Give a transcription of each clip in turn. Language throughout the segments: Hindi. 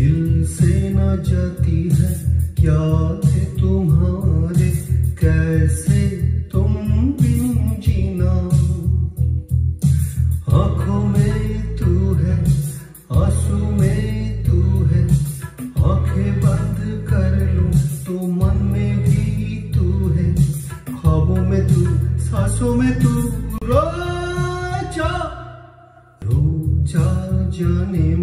दिल से न जाती है याद तुम्हारे, कैसे तुम बिन जीना? आँखों में तू है, आँसू में तू है, आँखें बंद कर लूँ तो मन में भी तू है। ख्वाबों में तू, सांसों में तू रो जा रो जा जाने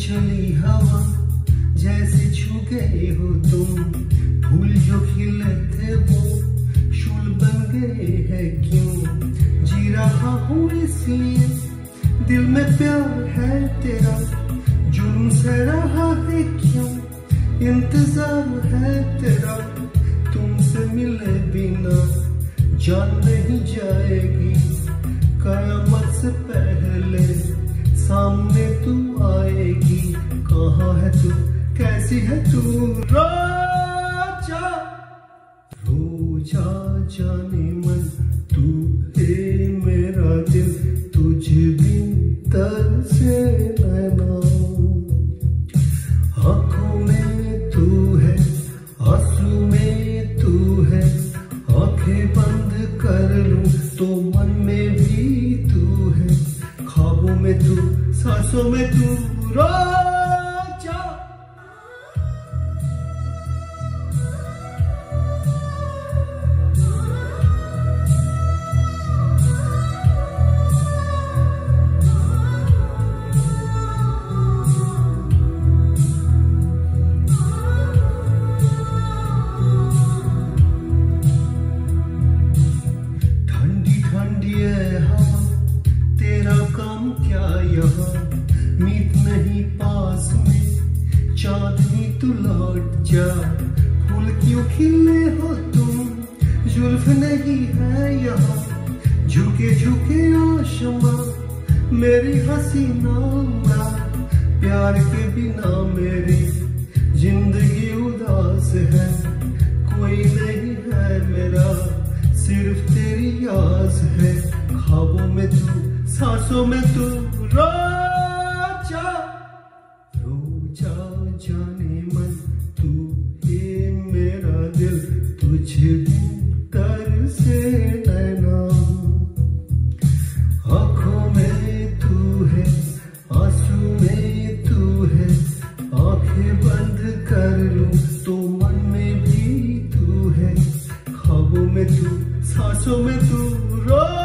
चली हवा, जैसे छू गए हो तुम। फूल जो खिले थे वो, शूल बन गए हैं क्यों? जी रहा हूँ इसलिए, दिल में प्यार है तेरा। जुर्म से रहा है क्यों? इंतज़ार है तेरा। तुमसे मिले बिना जान नहीं जाएगी। कयामत से पहले सामने तू आएगी कहाँ है तू? कैसी है तू? रो जा जाने मन, तू है मेरा दिल। तुझ बिन आँखों में तू है, आँसू में तू है। आँखें बंद कर लूँ तो मन में भी तू है। ख्वाबों में तू, सांसों में तू। रो तू लौट जा। फूल क्यों खिले हो तुम? जुल्फ नहीं है यहाँ। झुके झुके आशमा, मेरी हसीना उड़ा प्यार के बिना मेरी ज़िंदगी उदास है। कोई नहीं है मेरा, सिर्फ़ तेरी आस है। खाबों में तू, सांसों में तू, रो। में भी तू है ख्वाबों में तू सांसों में तू रो